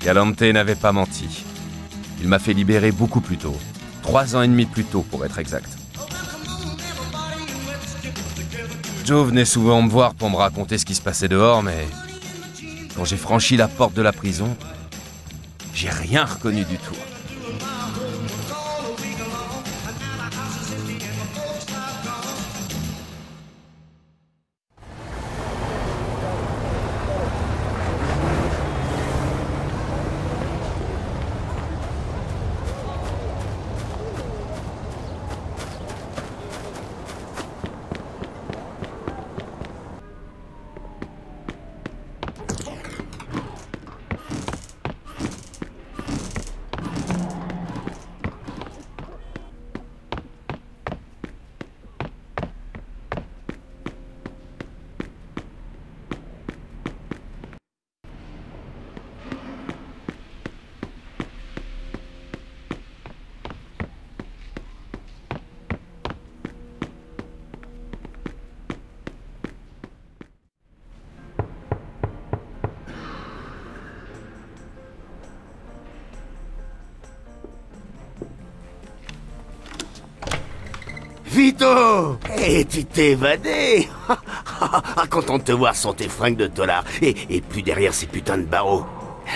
Galante n'avait pas menti. Il m'a fait libérer beaucoup plus tôt. Trois ans et demi plus tôt, pour être exact. Joe venait souvent me voir pour me raconter ce qui se passait dehors, mais quand j'ai franchi la porte de la prison, j'ai rien reconnu du tout. Vito Et tu t'es évadé Ah, Content de te voir sans tes fringues de dollars. Et, et plus derrière ces putains de barreaux.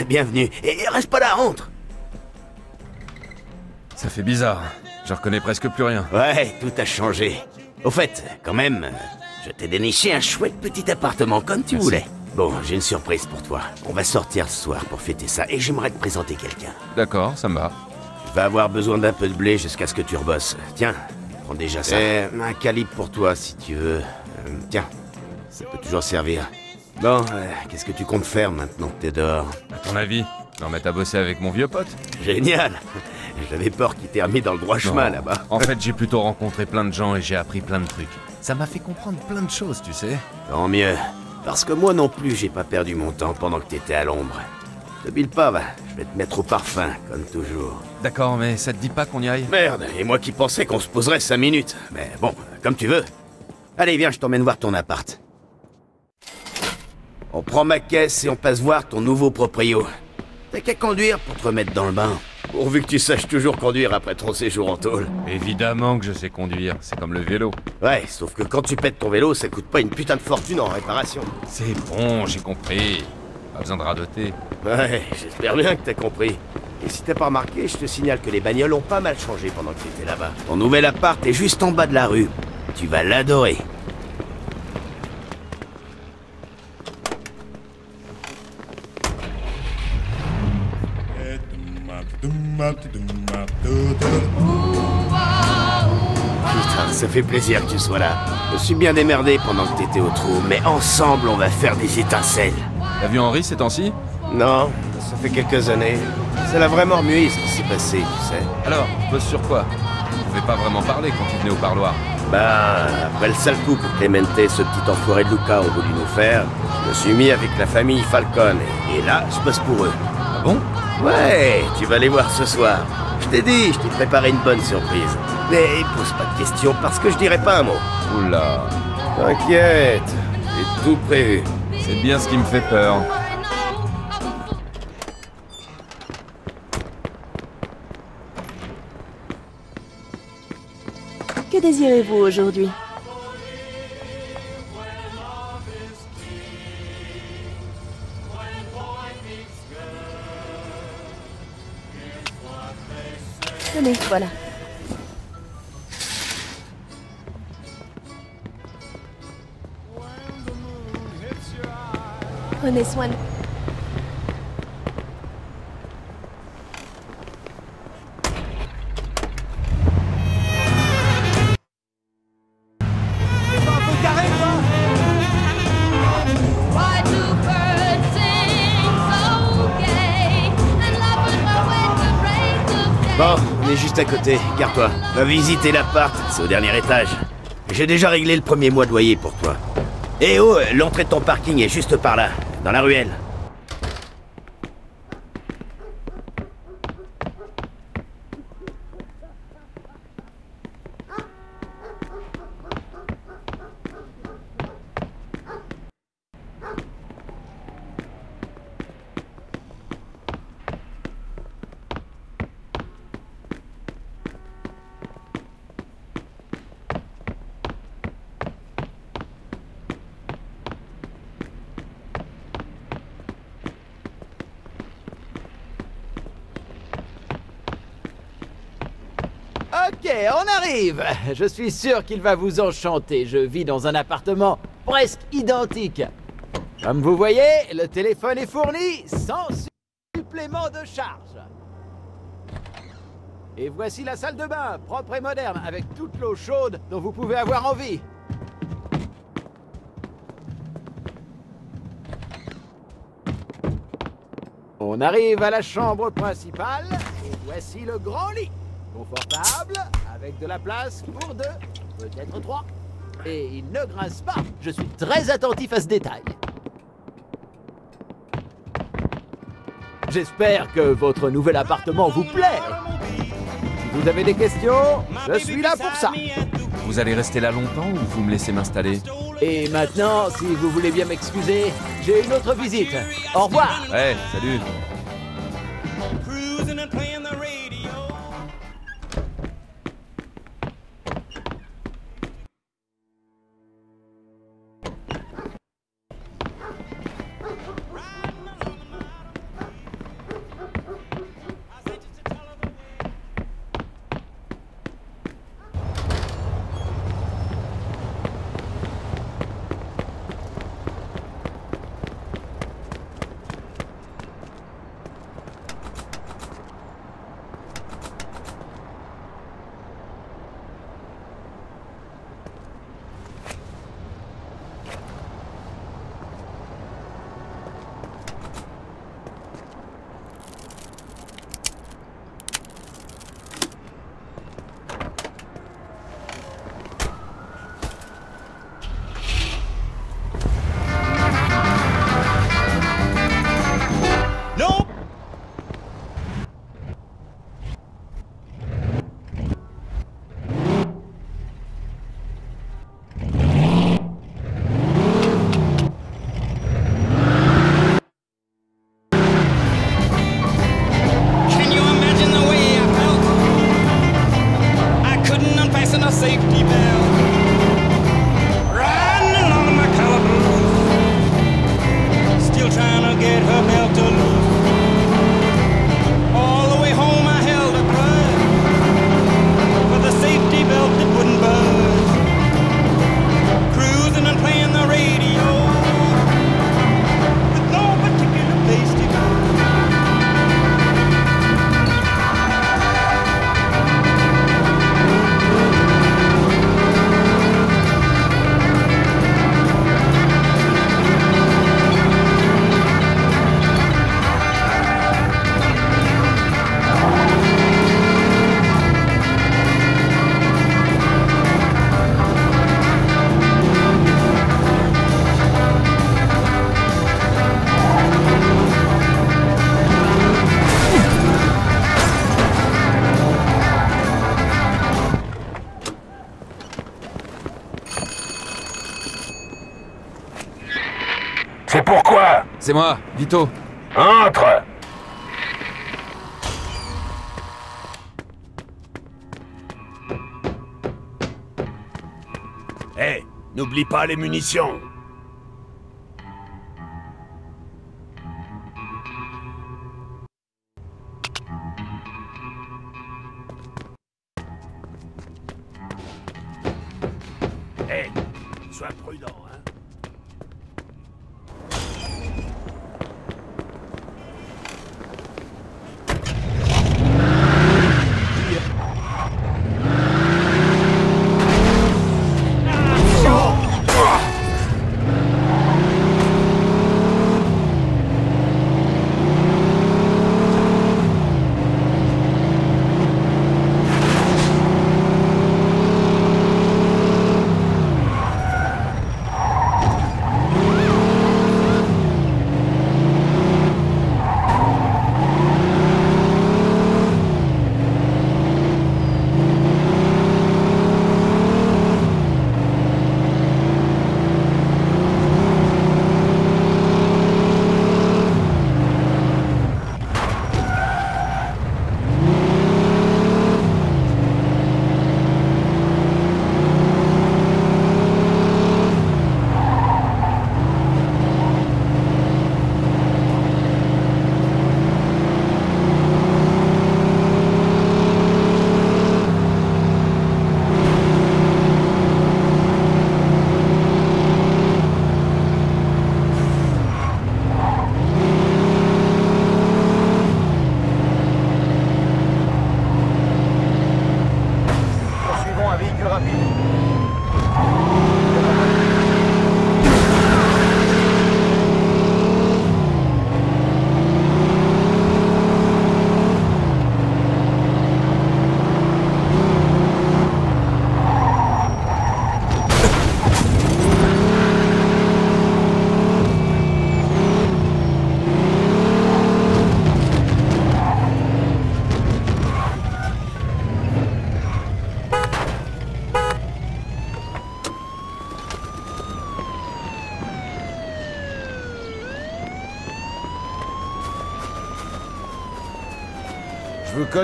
Bienvenue. Et reste pas là, rentre Ça fait bizarre. Je reconnais presque plus rien. Ouais, tout a changé. Au fait, quand même, je t'ai déniché un chouette petit appartement comme tu Merci. voulais. Bon, j'ai une surprise pour toi. On va sortir ce soir pour fêter ça et j'aimerais te présenter quelqu'un. D'accord, ça me va. Tu vas avoir besoin d'un peu de blé jusqu'à ce que tu rebosses. Tiens, prends déjà ça. C'est un calibre pour toi si tu veux. Euh, tiens, ça peut toujours servir. Bon, euh, qu'est-ce que tu comptes faire maintenant que t'es dehors? À ton avis, m'en mettre à bosser avec mon vieux pote Génial J'avais peur qu'il t'ait remis dans le droit chemin Non. là-bas. En fait, j'ai plutôt rencontré plein de gens et j'ai appris plein de trucs. Ça m'a fait comprendre plein de choses, tu sais. Tant mieux. Parce que moi non plus, j'ai pas perdu mon temps pendant que t'étais à l'ombre. Te bile pas, va. Je vais te mettre au parfum, comme toujours. D'accord, mais ça te dit pas qu'on y aille Merde, et moi qui pensais qu'on se poserait cinq minutes. Mais bon, comme tu veux. Allez, viens, je t'emmène voir ton appart. On prend ma caisse et on passe voir ton nouveau proprio. T'as qu'à conduire pour te remettre dans le bain. Pourvu que tu saches toujours conduire après ton séjour en tôle. Évidemment que je sais conduire, c'est comme le vélo. Ouais, sauf que quand tu pètes ton vélo, ça coûte pas une putain de fortune en réparation. C'est bon, j'ai compris. Pas besoin de radoter. Ouais, j'espère bien que t'as compris. Et si t'as pas remarqué, je te signale que les bagnoles ont pas mal changé pendant que t'étais là-bas. Ton nouvel appart est juste en bas de la rue. Tu vas l'adorer. Putain, ça fait plaisir que tu sois là. Je suis bien démerdé pendant que t'étais au trou, mais ensemble, on va faire des étincelles. T'as vu Henri ces temps-ci? Non, ça fait quelques années. Ça l'a vraiment remué ce qui s'est passé, tu sais. Alors, tu bosses sur quoi? On pouvait pas vraiment parler quand tu venais au parloir. Bah, après le sale coup que Clemente, ce petit enfoiré de Luca, ont voulu nous faire, je me suis mis avec la famille Falcon. Et, et là, je bosse pour eux. Ah bon? Ouais, tu vas les voir ce soir. Je t'ai dit, je t'ai préparé une bonne surprise. Mais pose pas de questions parce que je dirai pas un mot. Oula, T'inquiète, j'ai tout prévu. C'est bien ce qui me fait peur. Que désirez-vous aujourd'hui? Tenez, voilà. To break the Bon, on est juste à côté, garde-toi. Va visiter l'appart, c'est au dernier étage. J'ai déjà réglé le premier mois de loyer pour toi. Eh oh, l'entrée de ton parking est juste par là, dans la ruelle. Ok, on arrive. Je suis sûr qu'il va vous enchanter. Je vis dans un appartement presque identique. Comme vous voyez, le téléphone est fourni sans supplément de charge. Et voici la salle de bain, propre et moderne, avec toute l'eau chaude dont vous pouvez avoir envie. On arrive à la chambre principale, et voici le grand lit. Confortable, avec de la place pour deux, peut-être trois. Et il ne grince pas, je suis très attentif à ce détail. J'espère que votre nouvel appartement vous plaît. Si vous avez des questions, je suis là pour ça. Vous allez rester là longtemps ou vous me laissez m'installer? Et maintenant, si vous voulez bien m'excuser, j'ai une autre visite. Au revoir. Ouais, salut. Moi, Vito. Entre Hé, n'oublie pas les munitions 万平。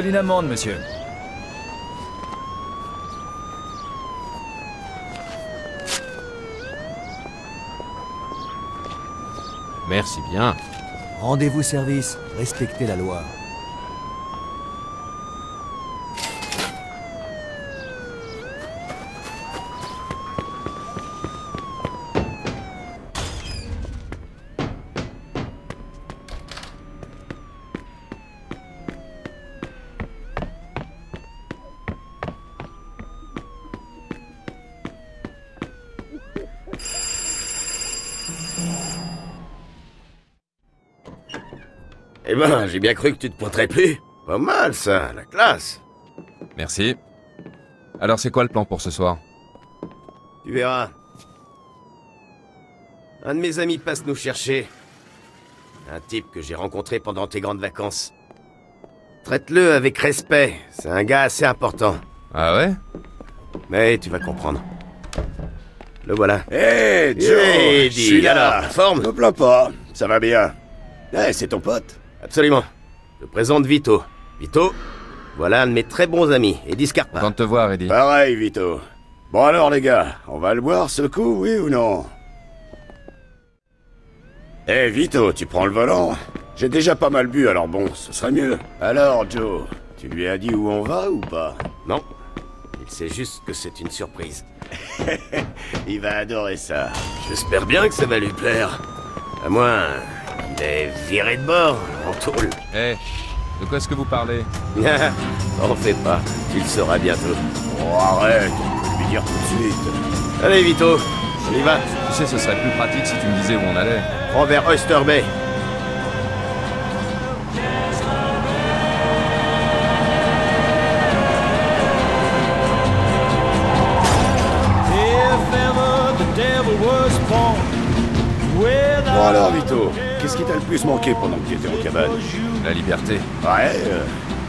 Colle une amende, monsieur. Merci bien. Rendez-vous service, respectez la loi. Ben, j'ai bien cru que tu te pointerais plus. Pas mal, ça, la classe. Merci. Alors c'est quoi le plan pour ce soir? Tu verras. Un de mes amis passe nous chercher. Un type que j'ai rencontré pendant tes grandes vacances. Traite-le avec respect, c'est un gars assez important. Ah ouais? Mais tu vas comprendre. Le voilà. Hé, Joe Hey, Je suis là forme? Me plains pas, ça va bien. Eh, c'est ton pote Absolument. Je te présente Vito. Vito, voilà un de mes très bons amis, Eddie Scarpa. Content de te voir, Eddie. Pareil, Vito. Bon alors, les gars, on va le boire ce coup, oui ou non? Eh, Vito, tu prends le volant J'ai déjà pas mal bu, alors bon, ce serait mieux. Alors, Joe, tu lui as dit où on va ou pas? Non, il sait juste que c'est une surprise. Il va adorer ça. J'espère bien que ça va lui plaire. À moins qu'il ait viré de bord, en tôle. Eh, de quoi est-ce que vous parlez T'en fais pas, tu le sauras bientôt. Oh, arrête, on peut lui dire tout de suite. Allez, Vito, on y va. Tu sais, ce serait plus pratique si tu me disais où on allait. Vers Oyster Bay. Bon alors, Vito, qu'est-ce qui t'a le plus manqué pendant que tu étais en cabane La liberté. Ouais, euh,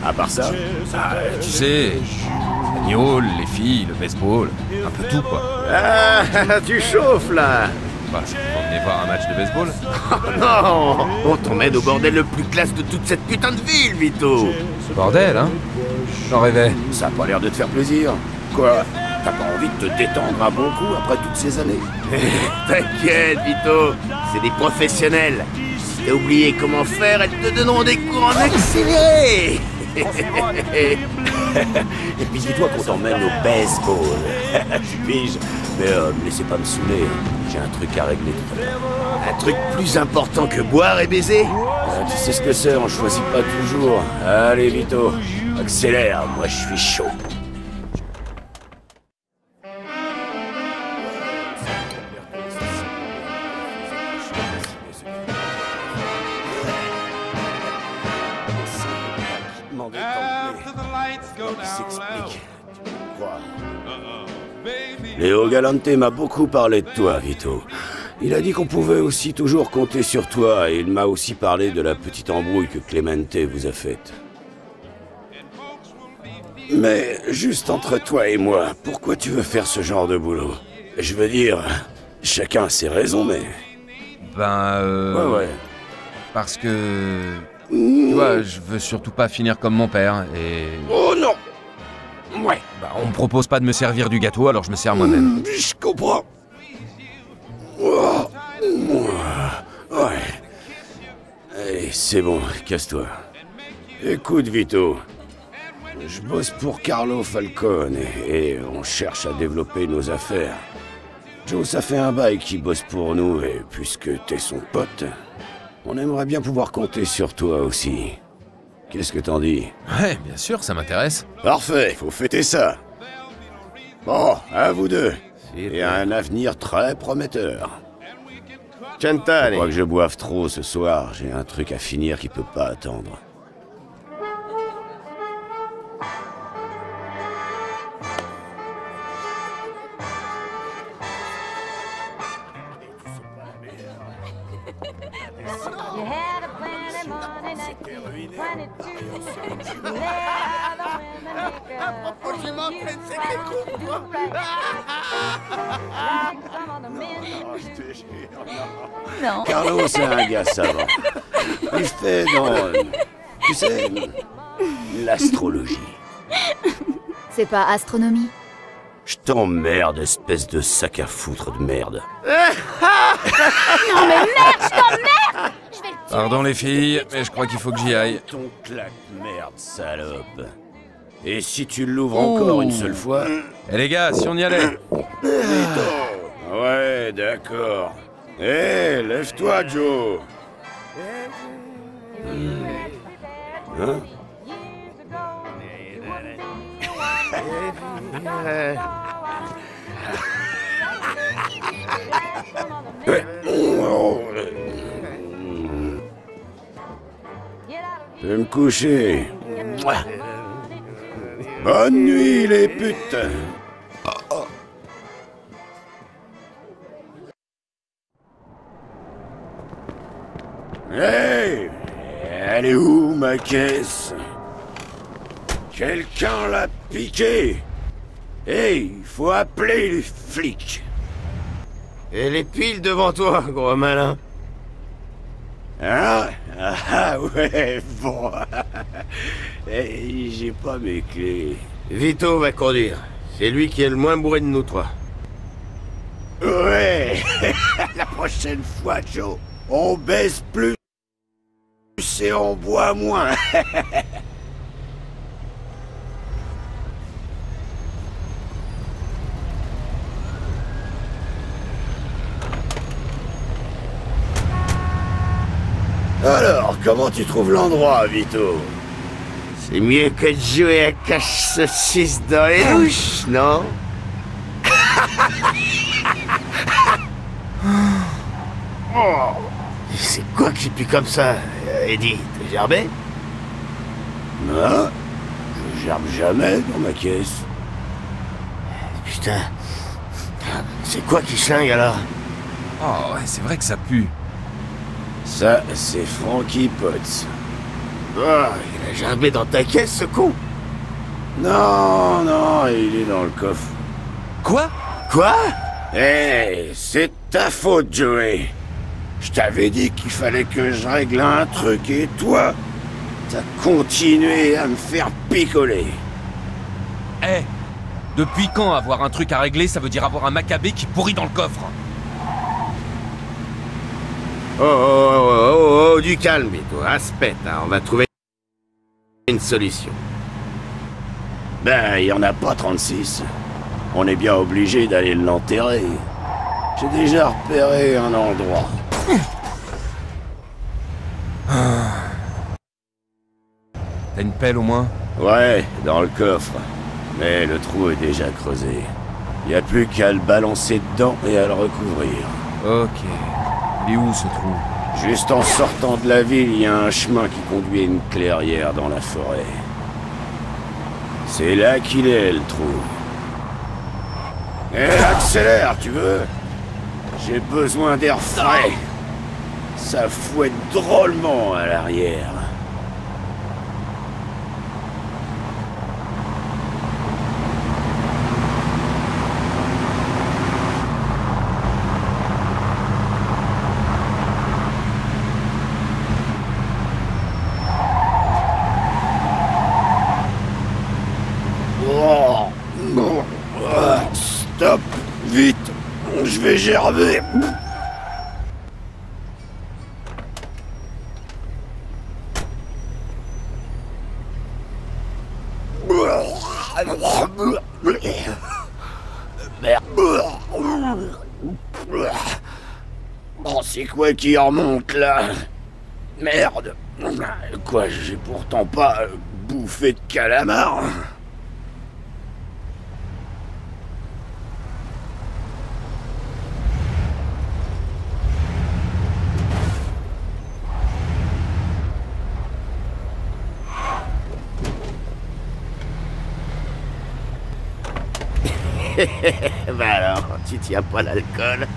à part ça Ah, tu sais, l'agneau, les filles, le baseball, un peu tout quoi. Ah, tu chauffes là Bah, on venait voir un match de baseball Oh non On t'emmène au bordel le plus classe de toute cette putain de ville, Vito Bordel, hein J'en rêvais. Ça a pas l'air de te faire plaisir. Quoi? T'as pas envie de te détendre un bon coup après toutes ces années T'inquiète, Vito, c'est des professionnels. Si t'as oublié comment faire, elles te donneront des cours en accéléré Et puis dis-toi qu'on t'emmène au baseball. piges Mais euh, me laissez pas me saouler. J'ai un truc à régler tout à l'heure. Un truc plus important que boire et baiser Euh, tu sais ce que c'est, on choisit pas toujours. Allez, Vito, accélère, moi je suis chaud. Léo Galante m'a beaucoup parlé de toi, Vito. Il a dit qu'on pouvait aussi toujours compter sur toi et il m'a aussi parlé de la petite embrouille que Clemente vous a faite. Mais juste entre toi et moi, pourquoi tu veux faire ce genre de boulot? Je veux dire, chacun a ses raisons, mais... Ben, euh, Ouais, ouais. Parce que. Tu vois, je veux surtout pas finir comme mon père et. Oh non Ouais, Bah, on me propose pas de me servir du gâteau, alors je me sers moi-même. je comprends. Oh, Ouais. Allez, c'est bon, casse-toi. Écoute, Vito. Je bosse pour Carlo Falcone et, et on cherche à développer nos affaires. Joe, ça fait un bail qui bosse pour nous et puisque t'es son pote, on aimerait bien pouvoir compter sur toi aussi. Qu'est-ce que t'en dis Ouais, bien sûr, ça m'intéresse. Parfait, faut fêter ça. Bon, à vous deux. Et un avenir très prometteur. Chantane Pas que je boive trop ce soir, j'ai un truc à finir qui peut pas attendre. Non. Carlo, c'est un gars savant. Il fait dans... Tu sais, L'astrologie. C'est pas astronomie. Je t'emmerde, espèce de sac à foutre de merde. Non mais merde, je t'emmerde Je vais le Pardon les filles, mais je crois qu'il faut que j'y aille. Ton claque merde, salope. Et si tu l'ouvres encore une seule fois... Eh les gars, si on y allait Ouais, d'accord. Hé, lève-toi, Joe. Hmm. Hein? Je vais me coucher. Bonne nuit, les putes. Hey Elle est où, ma caisse? Quelqu'un l'a piquée Hey, il faut appeler les flics Elle est pile devant toi, gros malin. Hein? Ah ouais, bon. Hey, J'ai pas mes clés. Vito va conduire. C'est lui qui est le moins bourré de nous trois. Ouais La prochaine fois, Joe, on baisse plus et on boit moins. Alors, comment tu trouves l'endroit, Vito? C'est mieux que de jouer à cache-saucisse dans les douches, non? Oh C'est quoi qui pue comme ça, Eddie? T'as gerbé Non, je gerbe jamais dans ma caisse. Putain. C'est quoi qui schlingue alors? Oh ouais, c'est vrai que ça pue. Ça, c'est Frankie Potts. Oh, il a gerbé dans ta caisse, ce con? Non, non, il est dans le coffre. Quoi? Quoi? Hé, c'est ta faute, Joey. Je t'avais dit qu'il fallait que je règle un truc et toi, t'as continué à me faire picoler. Eh Depuis quand avoir un truc à régler, ça veut dire avoir un macabé qui pourrit dans le coffre? Oh, oh, oh, oh, oh, oh, du calme, Vito. Aspect, hein, on va trouver une solution. Ben, il y en a pas 36. On est bien obligé d'aller l'enterrer. J'ai déjà repéré un endroit. T'as une pelle au moins? Ouais, dans le coffre. Mais le trou est déjà creusé. Y a plus qu'à le balancer dedans et à le recouvrir. Ok. Il est où ce trou? Juste en sortant de la ville, il y a un chemin qui conduit à une clairière dans la forêt. C'est là qu'il est, le trou. Eh, accélère, tu veux? J'ai besoin d'air frais. Ça fouette drôlement à l'arrière. Oh. Ah, Stop Vite Je vais gerber Oh, c'est quoi qui remonte là. Merde. Quoi, j'ai pourtant pas euh, bouffé de calamar. Bah alors, tu tiens pas l'alcool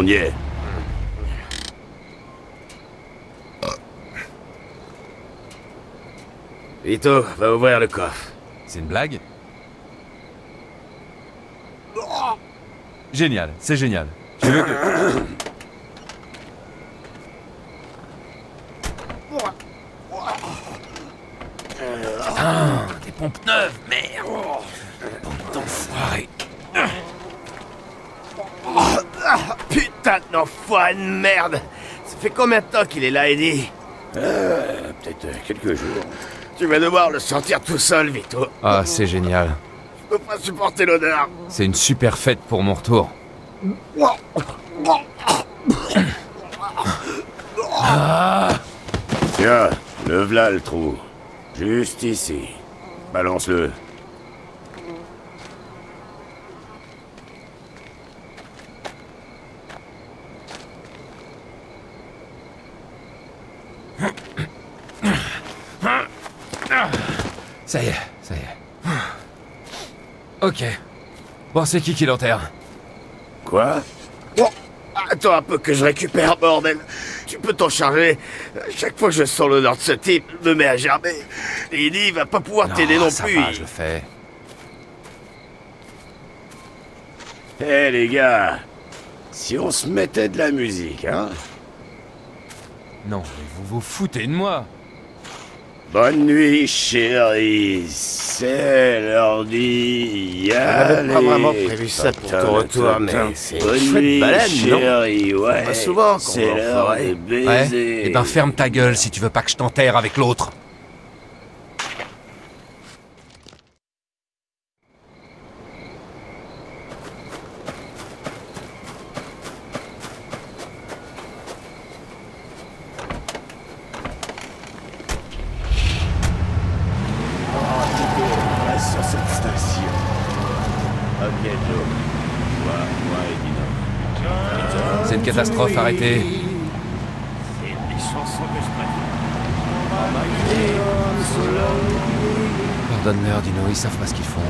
on y est. Vito, va ouvrir le coffre. C'est une blague? Génial, c'est génial. Tu veux que... Putain, des pompes neuves, merde Bande d'enfoirés Putain d'enfoiré de merde Ça fait combien de temps qu'il est là, Eddie Euh, Peut-être euh, quelques jours. Tu vas devoir le sortir tout seul, Vito. Ah, c'est génial. Je peux pas supporter l'odeur. C'est une super fête pour mon retour. Tiens, le v'là le trou. Juste ici. Balance-le. Ça y est, ça y est. Ok. Bon, c'est qui qui l'enterre Quoi Oh, attends un peu que je récupère, bordel. Tu peux t'en charger. Chaque fois que je sens l'odeur de ce type, je me met à gerber. Et il va pas pouvoir t'aider non ça plus. va, je le fais. Eh les gars, si on se mettait de la musique, hein Non, mais vous vous foutez de moi Bonne nuit, chérie. C'est l'heure d'y On avait pas aller. vraiment prévu ça pour ton retour, mais c'est une Bonne chouette nuit, chérie, ouais. Pas souvent qu'on C'est l'heure forêt. de Ouais baiser. Eh ben ferme ta gueule si tu veux pas que je t'enterre avec l'autre. Reste sur cette station. Ok, Joe. Moi, moi et Catastrophe, arrêtez. Pardonne-leur, Dino, ils savent pas ce qu'ils font.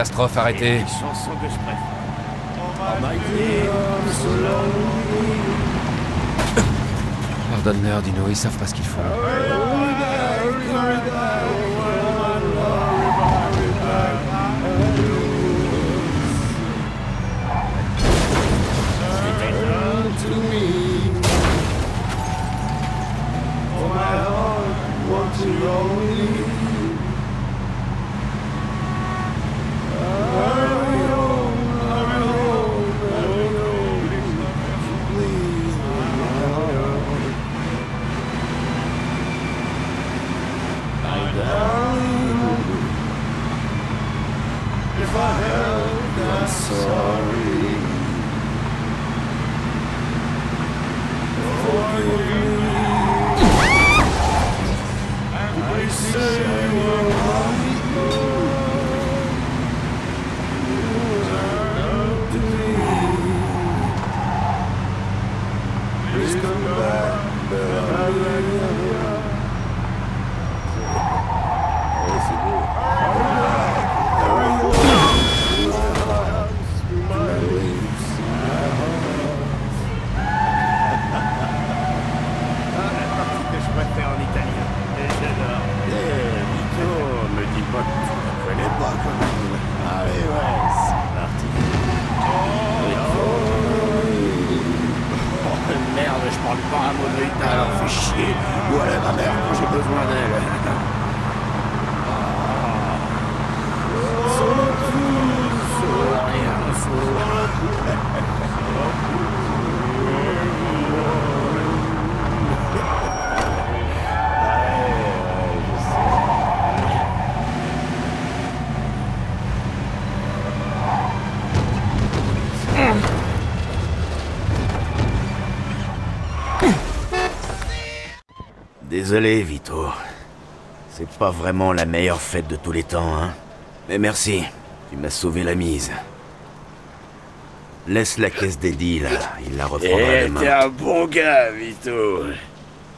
Catastrophe, préfère. Pardonne-leur, Dino, ils savent pas ce qu'ils font. que Désolé, Vito. C'est pas vraiment la meilleure fête de tous les temps, hein. Mais merci, tu m'as sauvé la mise. Laisse la caisse d'Eddie, là. Il la reprendra Eh, demain. t'es un bon gars, Vito.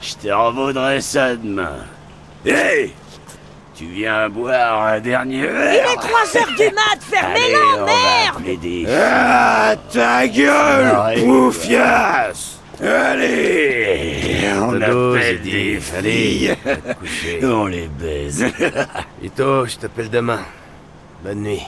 Je te revaudrai ça demain. Hé Tu viens boire un dernier verre Il est 3 heures du mat, fermez-la, Allez, on va merde des- Ah, ta gueule, bouffiasse Allez On appelle des filles. On les baise. Vito, je t'appelle demain. Bonne nuit.